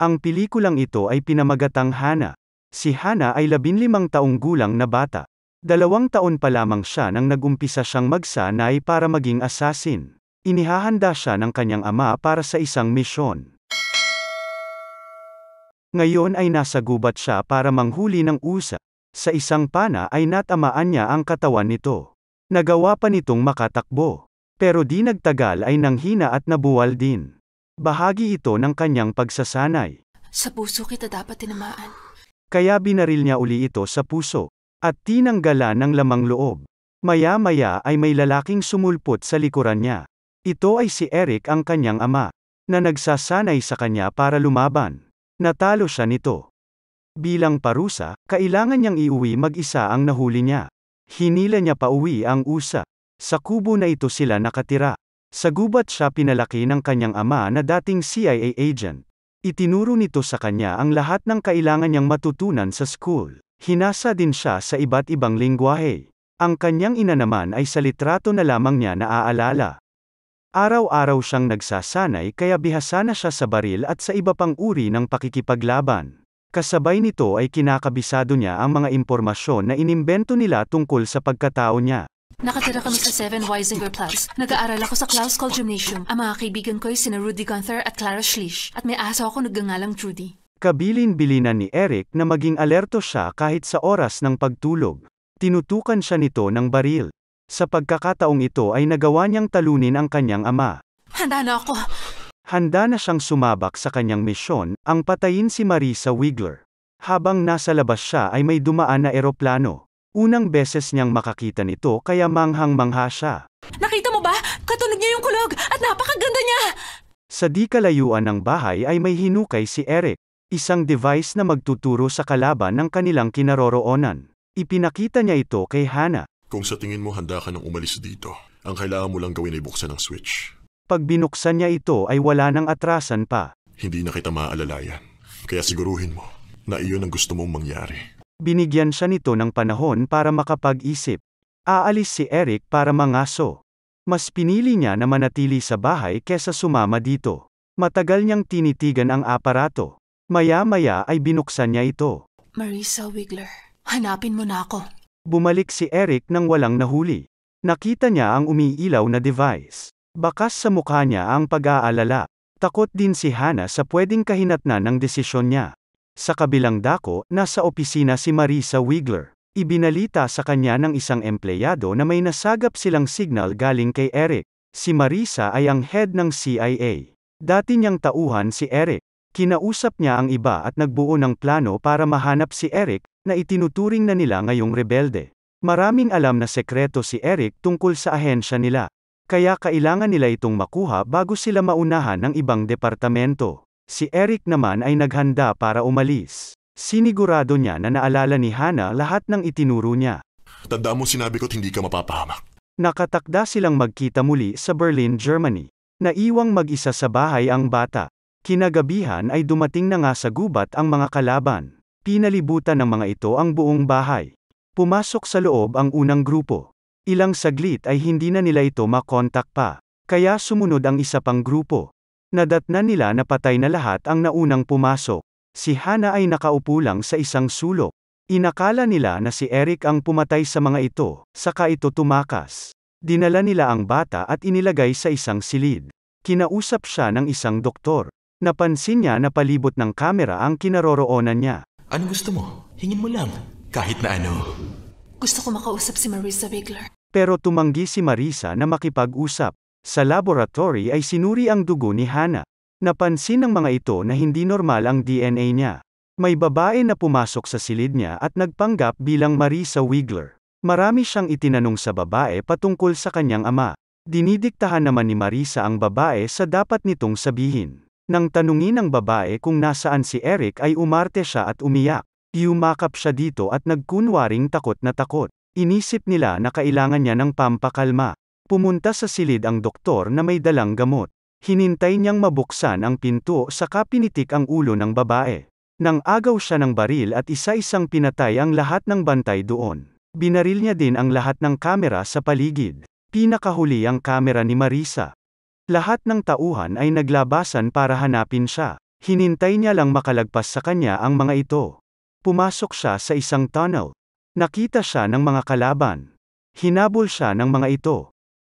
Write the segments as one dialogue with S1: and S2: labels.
S1: Ang pelikulang ito ay pinamagatang Hana. Si Hana ay labinlimang taong gulang na bata. Dalawang taon pa lamang siya nang nagumpisa siyang magsanay para maging assassin. Inihahanda siya ng kanyang ama para sa isang misyon. Ngayon ay nasa gubat siya para manghuli ng usa. Sa isang pana ay natamaan niya ang katawan nito. Nagawa pa nitong makatakbo. Pero di nagtagal ay nanghina at nabuwal din. Bahagi ito ng kanyang pagsasanay.
S2: Sa puso kita dapat tinamaan.
S1: Kaya binaril niya uli ito sa puso. At tinanggalan ng lamang loob. Maya-maya ay may lalaking sumulpot sa likuran niya. Ito ay si Eric ang kanyang ama, na nagsasanay sa kanya para lumaban. Natalo siya nito. Bilang parusa, kailangan niyang iuwi mag-isa ang nahuli niya. Hinila niya pa uwi ang usa. Sa kubo na ito sila nakatira. Sa gubat siya pinalaki ng kanyang ama na dating CIA agent. Itinuro nito sa kanya ang lahat ng kailangan niyang matutunan sa school. Hinasa din siya sa iba't ibang lingwahe. Ang kanyang ina naman ay sa litrato na lamang niya naaalala. Araw-araw siyang nagsasanay kaya bihasa na siya sa baril at sa iba pang uri ng pakikipaglaban. Kasabay nito ay kinakabisado niya ang mga impormasyon na inimbento nila tungkol sa pagkatao niya.
S2: Nakatira kami sa 7 Weisinger Plus. Nag-aaral ako sa Klaus Call Gymnasium. Ang mga kaibigan ko ay sina Rudy Gunther at Clara Schlisch. At may aso ako nagngangalang Trudy.
S1: Kabilin-bilinan ni Eric na maging alerto siya kahit sa oras ng pagtulog. Tinutukan siya nito ng baril. Sa pagkakataong ito ay nagawa niyang talunin ang kanyang ama.
S2: Handa na ako.
S1: Handa na siyang sumabak sa kanyang misyon, ang patayin si Marisa Wigler. Habang nasa labas siya ay may dumaan na eroplano. Unang beses niyang makakita nito kaya manghang-mangha siya.
S2: Nakita mo ba? Katunog niya yung kulog at napakaganda niya!
S1: Sa di kalayuan ng bahay ay may hinukay si Eric, isang device na magtuturo sa kalaban ng kanilang kinaroroonan. Ipinakita niya ito kay Hannah.
S3: Kung sa tingin mo handa ka nang umalis dito, ang kailangan mo lang gawin ay buksan ang switch.
S1: Pag binuksan niya ito ay wala nang atrasan pa.
S3: Hindi na kita maaalalayan. Kaya siguruhin mo na iyon ang gusto mong mangyari.
S1: Binigyan siya nito ng panahon para makapag-isip. Aalis si Eric para mangaso. Mas pinili niya na manatili sa bahay kesa sumama dito. Matagal niyang tinitigan ang aparato. Maya-maya ay binuksan niya ito.
S2: Marisa Wigler, hanapin mo na ako.
S1: Bumalik si Eric nang walang nahuli. Nakita niya ang umiilaw na device. Bakas sa mukha niya ang pag-aalala. Takot din si Hannah sa pwedeng kahinatnan ng desisyon niya. Sa kabilang dako, nasa opisina si Marisa Wigler. Ibinalita sa kanya ng isang empleyado na may nasagap silang signal galing kay Eric. Si Marisa ay ang head ng CIA. Dati niyang tauhan si Eric. Kinausap niya ang iba at nagbuo ng plano para mahanap si Eric, na itinuturing na nila ngayong rebelde. Maraming alam na sekreto si Eric tungkol sa ahensya nila. Kaya kailangan nila itong makuha bago sila maunahan ng ibang departamento. Si Eric naman ay naghanda para umalis. Sinigurado niya na naalala ni Hannah lahat ng itinuro niya.
S3: Tandaan mo sinabi ko't hindi ka mapapahamak.
S1: Nakatakda silang magkita muli sa Berlin, Germany. Naiwang mag-isa sa bahay ang bata. Kinagabihan ay dumating na nga sa gubat ang mga kalaban. Pinalibutan ng mga ito ang buong bahay. Pumasok sa loob ang unang grupo. Ilang saglit ay hindi na nila ito makontak pa. Kaya sumunod ang isa pang grupo. Nadatnan nila na patay na lahat ang naunang pumasok. Si Hana ay nakaupo lang sa isang sulok. Inakala nila na si Eric ang pumatay sa mga ito, saka ito tumakas. Dinala nila ang bata at inilagay sa isang silid. Kinausap siya ng isang doktor. Napansin niya na palibot ng kamera ang kinaroroonan niya.
S4: Ano gusto mo? Hingin mo lang. Kahit na ano.
S2: Gusto ko makausap si Marisa Wigler.
S1: Pero tumanggi si Marisa na makipag-usap. Sa laboratory ay sinuri ang dugo ni Hana. Napansin ng mga ito na hindi normal ang DNA niya. May babae na pumasok sa silid niya at nagpanggap bilang Marisa Wigler. Marami siyang itinanong sa babae patungkol sa kanyang ama. Dinidiktahan naman ni Marisa ang babae sa dapat nitong sabihin. Nang tanungin ng babae kung nasaan si Eric ay umarte siya at umiyak. Yumakap siya dito at nagkunwaring takot na takot. Inisip nila na kailangan niya ng pampakalma. Pumunta sa silid ang doktor na may dalang gamot. Hinintay niyang mabuksan ang pinto sa kapinitik ang ulo ng babae. Nang agaw siya ng baril at isa-isang pinatay ang lahat ng bantay doon. Binaril niya din ang lahat ng kamera sa paligid. Pinakahuli ang kamera ni Marisa. Lahat ng tauhan ay naglabasan para hanapin siya. Hinintay niya lang makalagpas sa kanya ang mga ito. Pumasok siya sa isang tunnel. Nakita siya ng mga kalaban. Hinabol siya ng mga ito.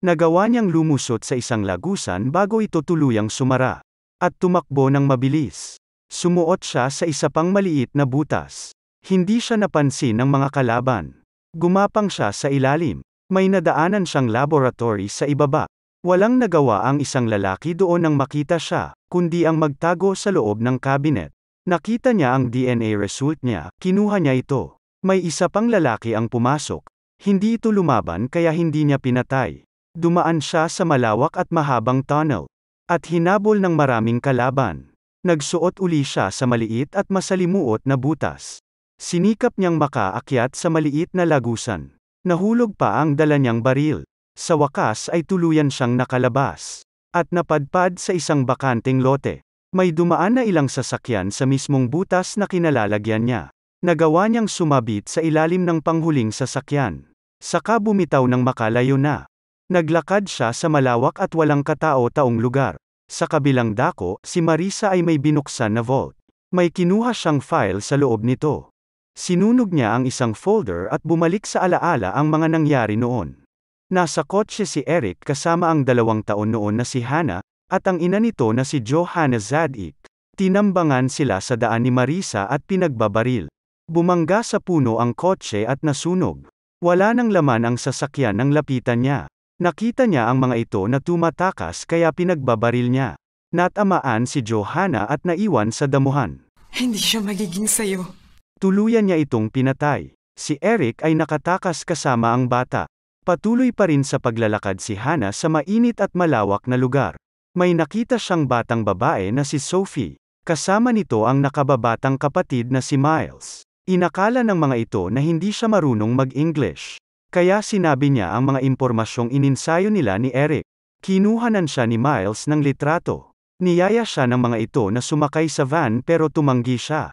S1: Nagawa niyang lumusot sa isang lagusan bago ito tuluyang sumara. At tumakbo ng mabilis. Sumuot siya sa isa pang maliit na butas. Hindi siya napansin ng mga kalaban. Gumapang siya sa ilalim. May nadaanan siyang laboratory sa ibaba. Walang nagawa ang isang lalaki doon nang makita siya, kundi ang magtago sa loob ng cabinet. Nakita niya ang DNA result niya, kinuha niya ito. May isa pang lalaki ang pumasok. Hindi ito lumaban kaya hindi niya pinatay. Dumaan siya sa malawak at mahabang tunnel. At hinabol ng maraming kalaban. Nagsuot uli siya sa maliit at masalimuot na butas. Sinikap niyang makaakyat sa maliit na lagusan. Nahulog pa ang dala niyang baril. Sa wakas ay tuluyan siyang nakalabas. At napadpad sa isang bakanteng lote. May dumaan na ilang sasakyan sa mismong butas na kinalalagyan niya. Nagawa niyang sumabit sa ilalim ng panghuling sasakyan. Saka bumitaw ng makalayo na. Naglakad siya sa malawak at walang katao-taong lugar. Sa kabilang dako, si Marisa ay may binuksan na vault. May kinuha siyang file sa loob nito. Sinunog niya ang isang folder at bumalik sa alaala ang mga nangyari noon. Nasa kotse si Eric kasama ang dalawang taon noon na si Hannah, at ang ina nito na si Johanna Zadik. Tinambangan sila sa daan ni Marisa at pinagbabaril. Bumangga sa puno ang kotse at nasunog. Wala nang laman ang sasakyan ng lapitan niya. Nakita niya ang mga ito na tumatakas kaya pinagbabaril niya. Natamaan si Johanna at naiwan sa damuhan.
S5: Hindi siya magiging sayo.
S1: Tuluyan niya itong pinatay. Si Eric ay nakatakas kasama ang bata. Patuloy pa rin sa paglalakad si Hannah sa mainit at malawak na lugar. May nakita siyang batang babae na si Sophie. Kasama nito ang nakababatang kapatid na si Miles. Inakala ng mga ito na hindi siya marunong mag-English. Kaya sinabi niya ang mga impormasyong ininsayo nila ni Eric. Kinuhanan siya ni Miles ng litrato. Niyaya siya ng mga ito na sumakay sa van pero tumanggi siya.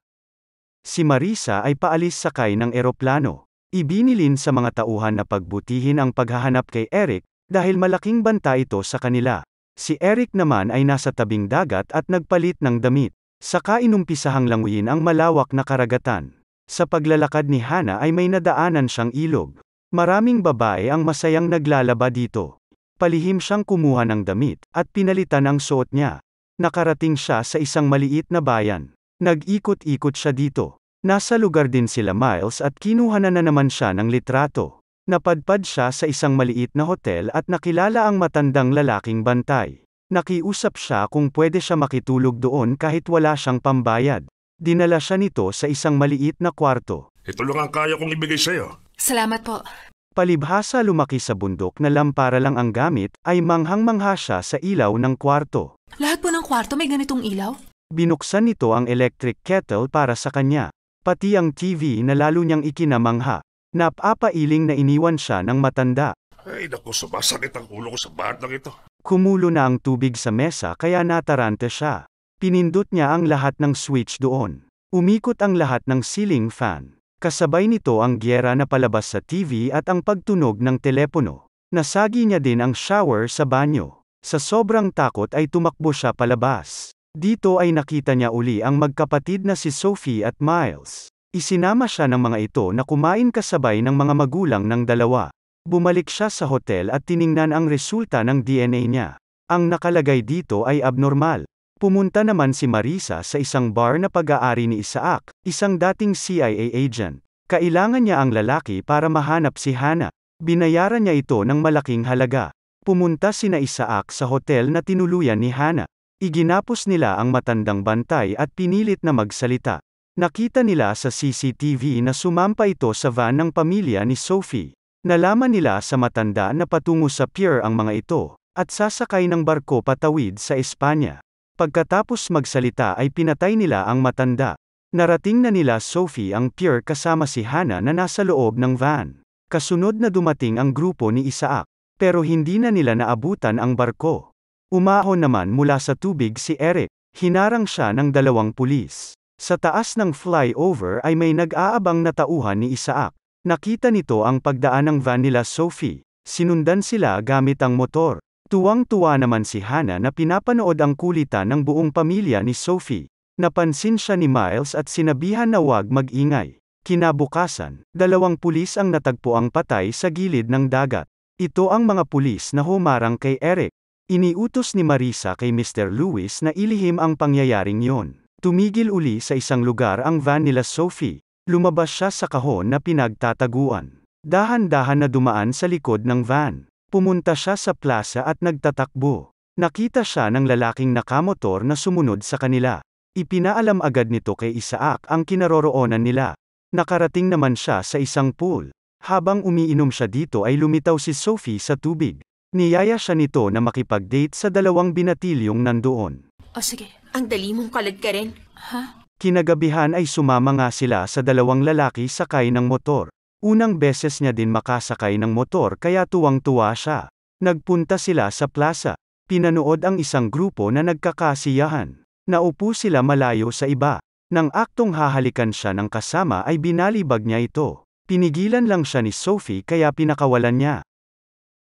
S1: Si Marisa ay paalis sakay ng eroplano. Ibinilin sa mga tauhan na pagbutihin ang paghahanap kay Eric, dahil malaking banta ito sa kanila. Si Eric naman ay nasa tabing dagat at nagpalit ng damit. Saka inumpisahang languyin ang malawak na karagatan. Sa paglalakad ni Hana ay may nadaanan siyang ilog. Maraming babae ang masayang naglalaba dito. Palihim siyang kumuha ng damit, at pinalitan ang suot niya. Nakarating siya sa isang maliit na bayan. Nag-ikot-ikot siya dito. Nasa lugar din sila Miles at kinuha na na naman siya ng litrato. Napadpad siya sa isang maliit na hotel at nakilala ang matandang lalaking bantay. Nakiusap siya kung pwede siya makitulog doon kahit wala siyang pambayad. Dinala siya nito sa isang maliit na kwarto.
S3: Ito lang ang kaya kong ibigay sa'yo.
S2: Salamat po.
S1: Palibhasa lumaki sa bundok na lampara lang ang gamit, ay manghang-mangha siya sa ilaw ng kwarto.
S2: Lahat po ng kwarto may ganitong ilaw?
S1: Binuksan nito ang electric kettle para sa kanya. Pati ang TV na lalo niyang ikinamangha. Napapailing na iniwan siya ng matanda.
S3: Ay, naku, sumasakit ang ulo ko sa bandang ito.
S1: Kumulo na ang tubig sa mesa kaya natarante siya. Pinindot niya ang lahat ng switch doon. Umikot ang lahat ng ceiling fan. Kasabay nito ang gyera na palabas sa TV at ang pagtunog ng telepono. Nasagi niya din ang shower sa banyo. Sa sobrang takot ay tumakbo siya palabas. Dito ay nakita niya uli ang magkapatid na si Sophie at Miles. Isinama siya ng mga ito na kumain kasabay ng mga magulang ng dalawa. Bumalik siya sa hotel at tiningnan ang resulta ng DNA niya. Ang nakalagay dito ay abnormal. Pumunta naman si Marisa sa isang bar na pag-aari ni Isaac, isang dating CIA agent. Kailangan niya ang lalaki para mahanap si Hannah. Binayaran niya ito ng malaking halaga. Pumunta sina Isaac sa hotel na tinuluyan ni Hannah. Iginapos nila ang matandang bantay at pinilit na magsalita. Nakita nila sa CCTV na sumampa ito sa van ng pamilya ni Sophie. Nalaman nila sa matanda na patungo sa pier ang mga ito, at sasakay ng barko patawid sa Espanya. Pagkatapos magsalita ay pinatay nila ang matanda. Narating na nila Sophie ang pier kasama si Hannah na nasa loob ng van. Kasunod na dumating ang grupo ni Isaac, pero hindi na nila naabutan ang barko. Umahon naman mula sa tubig si Eric. Hinarang siya ng dalawang pulis. Sa taas ng flyover ay may nag-aabang na tauhan ni Isaac. Nakita nito ang pagdaan ng van nila Sophie. Sinundan sila gamit ang motor. Tuwang-tuwa naman si Hannah na pinapanood ang kulitan ng buong pamilya ni Sophie. Napansin siya ni Miles at sinabihan na huwag mag-ingay. Kinabukasan, dalawang pulis ang natagpuang patay sa gilid ng dagat. Ito ang mga pulis na humarang kay Eric. Iniutos ni Marisa kay Mr. Lewis na ilihim ang pangyayaring yon. Tumigil uli sa isang lugar ang van nila Sophie. Lumabas siya sa kahon na pinagtataguan. Dahan-dahan na dumaan sa likod ng van. Pumunta siya sa plaza at nagtatakbo. Nakita siya ng lalaking nakamotor na sumunod sa kanila. Ipinaalam agad nito kay Isaac ang kinaroroonan nila. Nakarating naman siya sa isang pool. Habang umiinom siya dito ay lumitaw si Sophie sa tubig. Niyaya siya nito na makipag-date sa dalawang binatilyong nandoon.
S2: O sige.
S6: Ang dali mong kalad ka rin.
S2: Ha?
S1: Kinagabihan ay sumama nga sila sa dalawang lalaki sakay ng motor. Unang beses niya din makasakay ng motor kaya tuwang-tuwa siya. Nagpunta sila sa plaza. Pinanood ang isang grupo na nagkakasiyahan. Naupo sila malayo sa iba. Nang aktong hahalikan siya ng kasama ay binalibag niya ito. Pinigilan lang siya ni Sophie kaya pinakawalan niya.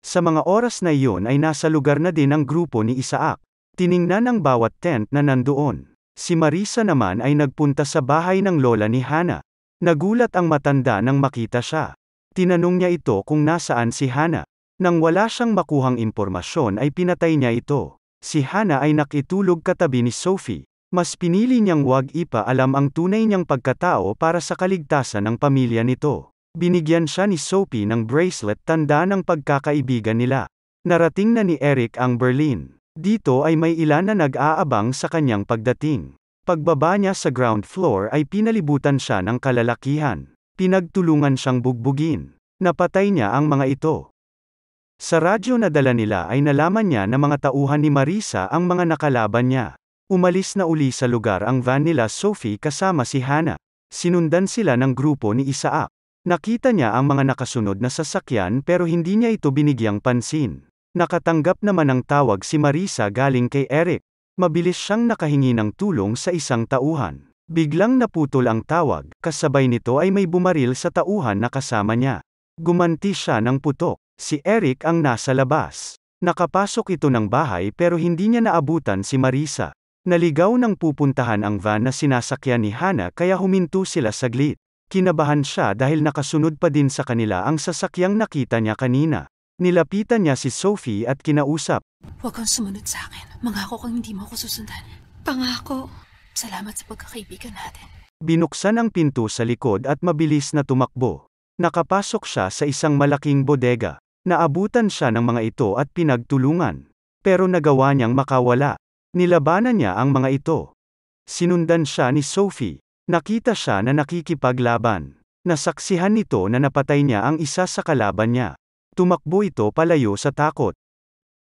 S1: Sa mga oras na iyon ay nasa lugar na din ang grupo ni Isaac. Tiningnan ang bawat tent na nandoon. Si Marisa naman ay nagpunta sa bahay ng lola ni Hana. Nagulat ang matanda nang makita siya. Tinanong niya ito kung nasaan si Hana. Nang wala siyang makuhang impormasyon ay pinatay niya ito. Si Hana ay nakitulog katabi ni Sophie. Mas pinili niyang wag ipaalam ang tunay niyang pagkatao para sa kaligtasan ng pamilya nito. Binigyan siya ni Sophie ng bracelet tanda ng pagkakaibigan nila. Narating na ni Eric ang Berlin. Dito ay may ilan na nag-aabang sa kanyang pagdating. Pagbaba niya sa ground floor ay pinalibutan siya ng kalalakihan. Pinagtulungan siyang bugbugin. Napatay niya ang mga ito. Sa radyo na dala nila ay nalaman niya na mga tauhan ni Marisa ang mga nakalaban niya. Umalis na uli sa lugar ang van nila Sophie kasama si Hannah. Sinundan sila ng grupo ni Isaac. Nakita niya ang mga nakasunod na sasakyan pero hindi niya ito binigyang pansin. Nakatanggap naman ng tawag si Marisa galing kay Eric. Mabilis siyang nakahingi ng tulong sa isang tauhan. Biglang naputol ang tawag, kasabay nito ay may bumaril sa tauhan na kasama niya. Gumanti siya ng putok. Si Eric ang nasa labas. Nakapasok ito ng bahay pero hindi niya naabutan si Marisa. Naligaw nang pupuntahan ang van na sinasakyan ni Hana kaya huminto sila saglit. Kinabahan siya dahil nakasunod pa din sa kanila ang sasakyang nakita niya kanina. Nilapitan niya si Sophie at kinausap.
S2: Huwag kang sumunod sa akin. Mangako kang hindi mo ako susundan.
S6: Pangako.
S2: Salamat sa pagkakaibigan natin.
S1: Binuksan ang pinto sa likod at mabilis na tumakbo. Nakapasok siya sa isang malaking bodega. Naabutan siya ng mga ito at pinagtulungan. Pero nagawa niyang makawala. Nilabanan niya ang mga ito. Sinundan siya ni Sophie. Nakita siya na nakikipaglaban. Nasaksihan nito na napatay niya ang isa sa kalaban niya. Tumakbo ito palayo sa takot.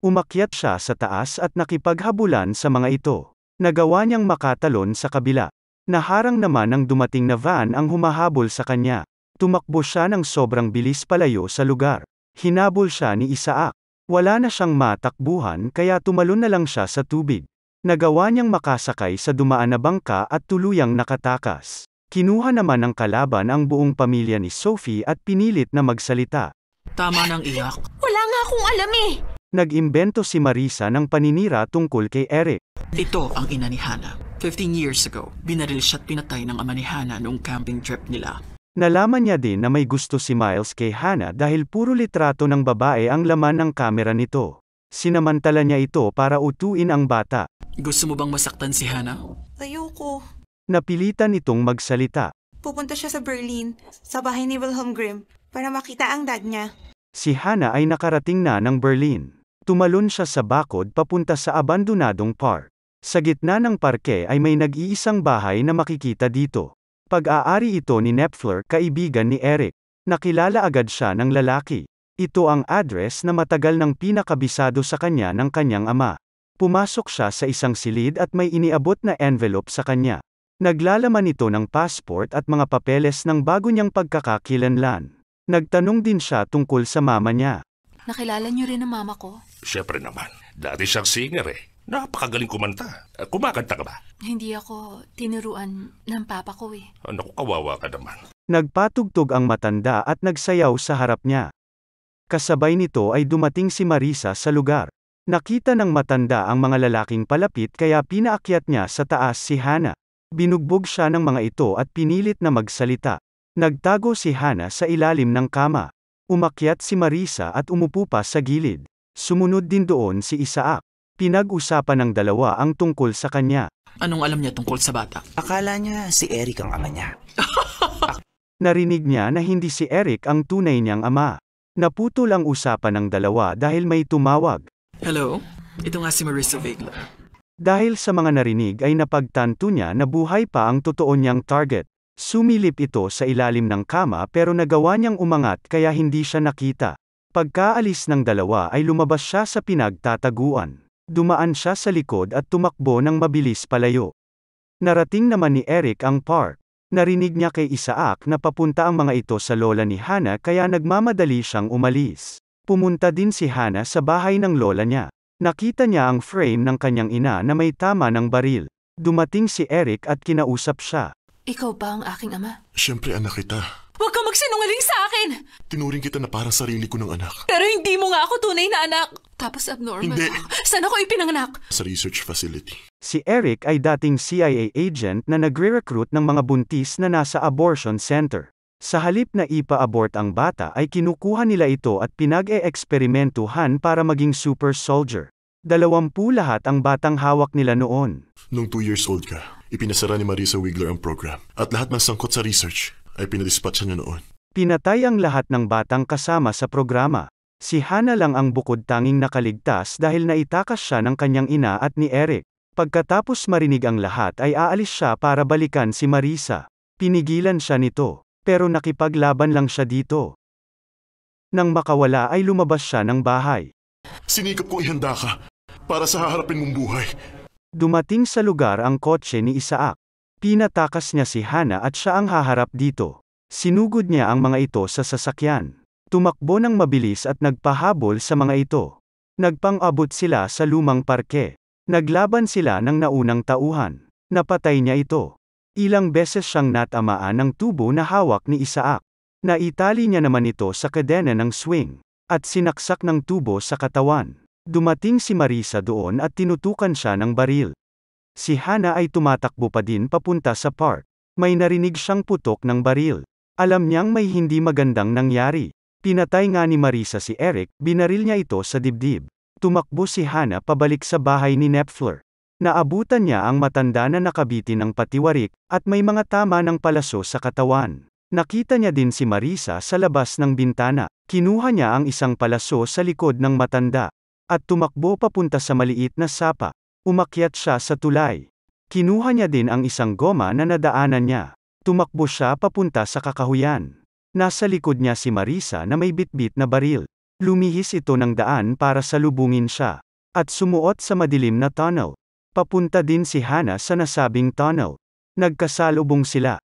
S1: Umakyat siya sa taas at nakipaghabulan sa mga ito. Nagawa niyang makatalon sa kabila. Naharang naman ng dumating na van ang humahabol sa kanya. Tumakbo siya ng sobrang bilis palayo sa lugar. Hinabol siya ni Isaac. Wala na siyang matakbuhan kaya tumalon na lang siya sa tubig. Nagawa niyang makasakay sa dumaan na bangka at tuluyang nakatakas. Kinuha naman ng kalaban ang buong pamilya ni Sophie at pinilit na magsalita.
S7: Tama ng iyak.
S6: Wala nga akong alam eh.
S1: Nag-imbento si Marisa ng paninira tungkol kay Eric.
S7: Ito ang ina ni Hannah. 15 years ago, binaril siya at pinatay ng ama ni Hannah noong camping trip nila.
S1: Nalaman niya din na may gusto si Miles kay Hannah dahil puro litrato ng babae ang laman ng kamera nito. Sinamantala niya ito para utuin ang bata.
S7: Gusto mo bang masaktan si Hannah?
S5: Ayoko.
S1: Napilitan itong magsalita.
S5: Pupunta siya sa Berlin, sa bahay ni Wilhelm Grimm, para makita ang dad niya.
S1: Si Hannah ay nakarating na ng Berlin. Tumalon siya sa bakod papunta sa abandonadong park. Sa gitna ng parke ay may nag-iisang bahay na makikita dito. Pag-aari ito ni Nepfler, kaibigan ni Eric. Nakilala agad siya ng lalaki. Ito ang address na matagal nang pinakabisado sa kanya ng kanyang ama. Pumasok siya sa isang silid at may iniabot na envelope sa kanya. Naglalaman ito ng passport at mga papeles ng bago niyang pagkakakilanlan. Nagtanong din siya tungkol sa mama niya.
S2: Nakilala niyo rin ang mama ko?
S8: Siyempre naman. Dati siyang singer eh. Napakagaling kumanta. Kumakanta ka ba?
S2: Hindi ako tinuruan ng papa ko eh.
S8: Naku, kawawa ka naman.
S1: Nagpatugtog ang matanda at nagsayaw sa harap niya. Kasabay nito ay dumating si Marisa sa lugar. Nakita ng matanda ang mga lalaking palapit kaya pinaakyat niya sa taas si Hana. Binugbog siya ng mga ito at pinilit na magsalita. Nagtago si Hana sa ilalim ng kama. Umakyat si Marisa at umupo pa sa gilid. Sumunod din doon si Isaac. Pinag-usapan ng dalawa ang tungkol sa kanya.
S7: Anong alam niya tungkol sa bata?
S9: Akala niya si Eric ang ama niya.
S1: Narinig niya na hindi si Eric ang tunay niyang ama. Naputol ang usapan ng dalawa dahil may tumawag.
S7: Hello? Ito nga si Marissa Vegler.
S1: Dahil sa mga narinig ay napagtanto niya na buhay pa ang totoo niyang target. Sumilip ito sa ilalim ng kama pero nagawa niyang umangat kaya hindi siya nakita. Pagkaalis ng dalawa ay lumabas siya sa pinagtataguan. Dumaan siya sa likod at tumakbo ng mabilis palayo. Narating naman ni Eric ang park. Narinig niya kay Isaac na papunta ang mga ito sa lola ni Hana kaya nagmamadali siyang umalis. Pumunta din si Hana sa bahay ng lola niya. Nakita niya ang frame ng kanyang ina na may tama ng baril. Dumating si Eric at kinausap siya.
S2: Ikaw ba ang aking ama?
S3: Siyempre anak kita.
S2: Huwag ka magsinungaling sa akin!
S3: Tinuring kita na parang sarili ko ng anak.
S2: Pero hindi mo nga ako tunay na anak! Tapos abnormal
S3: Hindi.
S2: ako. Saan ako ipinanganak?
S3: Sa research facility.
S1: Si Eric ay dating CIA agent na nagre-recruit ng mga buntis na nasa abortion center. Sa halip na ipa-abort ang bata ay kinukuha nila ito at pinag-e-eksperimentuhan para maging super soldier. Dalawampu lahat ang batang hawak nila noon.
S3: Nung 2 years old ka, ipinasara ni Marisa Wigler ang program. At lahat ng sangkot sa research ay pinadispatcha niya noon.
S1: Pinatay ang lahat ng batang kasama sa programa. Si Hana lang ang bukod tanging nakaligtas dahil naitakas siya ng kanyang ina at ni Eric. Pagkatapos marinig ang lahat ay aalis siya para balikan si Marisa. Pinigilan siya nito, pero nakipaglaban lang siya dito. Nang makawala ay lumabas siya ng bahay.
S3: Sinikap ko ihanda ka para sa haharapin mong buhay.
S1: Dumating sa lugar ang kotse ni Isaac. Pinatakas niya si Hana at siya ang haharap dito. Sinugod niya ang mga ito sa sasakyan. Tumakbo ng mabilis at nagpahabol sa mga ito. Nagpang-abot sila sa lumang parke. Naglaban sila ng naunang tauhan. Napatay niya ito. Ilang beses siyang natamaan ng tubo na hawak ni Isaac. Naitali niya naman ito sa kadena ng swing. At sinaksak ng tubo sa katawan. Dumating si Marisa doon at tinutukan siya ng baril. Si Hana ay tumatakbo pa din papunta sa park. May narinig siyang putok ng baril. Alam niyang may hindi magandang nangyari. Pinatay nga ni Marisa si Eric, binaril niya ito sa dibdib. Tumakbo si Hana pabalik sa bahay ni Nepfler. Naabutan niya ang matanda na nakabitin ng patiwarik, at may mga tama ng palaso sa katawan. Nakita niya din si Marisa sa labas ng bintana. Kinuha niya ang isang palaso sa likod ng matanda. At tumakbo papunta sa maliit na sapa. Umakyat siya sa tulay. Kinuha niya din ang isang goma na nadaanan niya. Tumakbo siya papunta sa kakahuyan. Nasa likod niya si Marisa na may bitbit na baril. Lumihis ito ng daan para salubungin siya. At sumuot sa madilim na tunnel. Papunta din si Hana sa nasabing tunnel. Nagkasalubong sila.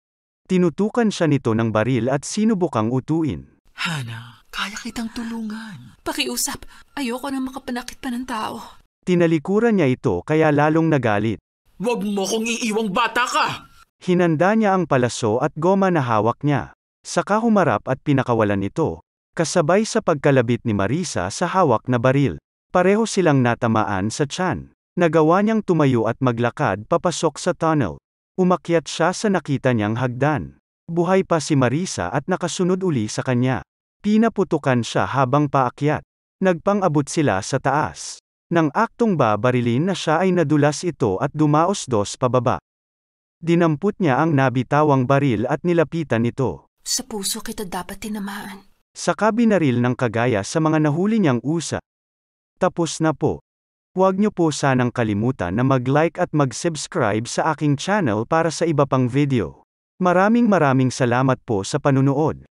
S1: Tinutukan siya nito ng baril at sinubukang utuin.
S7: Hana, kaya kitang tulungan.
S2: Pakiusap, ayoko na makapanakit pa ng tao.
S1: Tinalikuran niya ito kaya lalong nagalit.
S7: Huwag mo kong iiwang bata ka!
S1: Hinanda niya ang palaso at goma na hawak niya. Saka humarap at pinakawalan ito, kasabay sa pagkalabit ni Marisa sa hawak na baril. Pareho silang natamaan sa tiyan. Nagawa niyang tumayo at maglakad papasok sa tunnel. Umakyat siya sa nakita niyang hagdan. Buhay pa si Marisa at nakasunod uli sa kanya. Pinaputukan siya habang paakyat. Nagpang-abot sila sa taas. Nang aktong babarilin na siya ay nadulas ito at dumaos-dos pababa. Dinampot niya ang nabitawang baril at nilapitan ito.
S2: Sa puso kita dapat tinamaan.
S1: Saka binaril ng kagaya sa mga nahuli niyang usa. Tapos na po. Huwag niyo po sanang kalimutan na mag-like at mag-subscribe sa aking channel para sa iba pang video. Maraming maraming salamat po sa panunood.